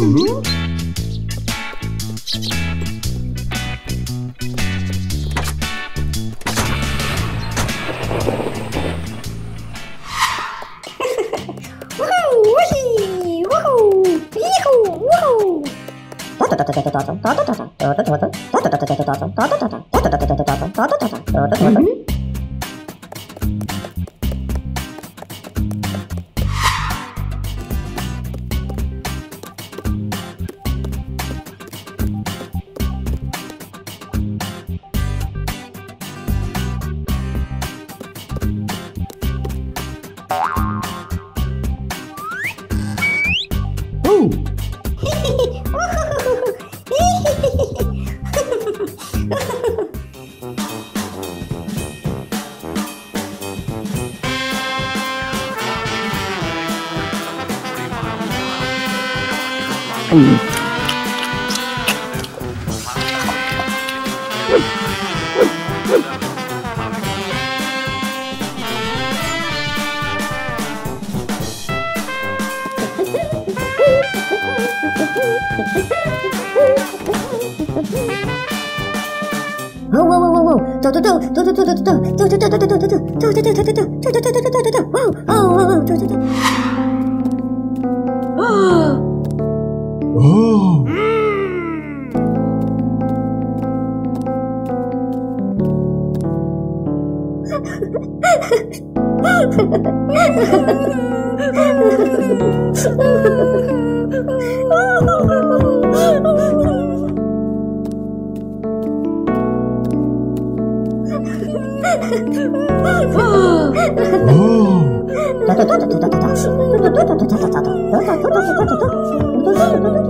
Mm-hmm. Mm-hmm. you ha ha ha ha ha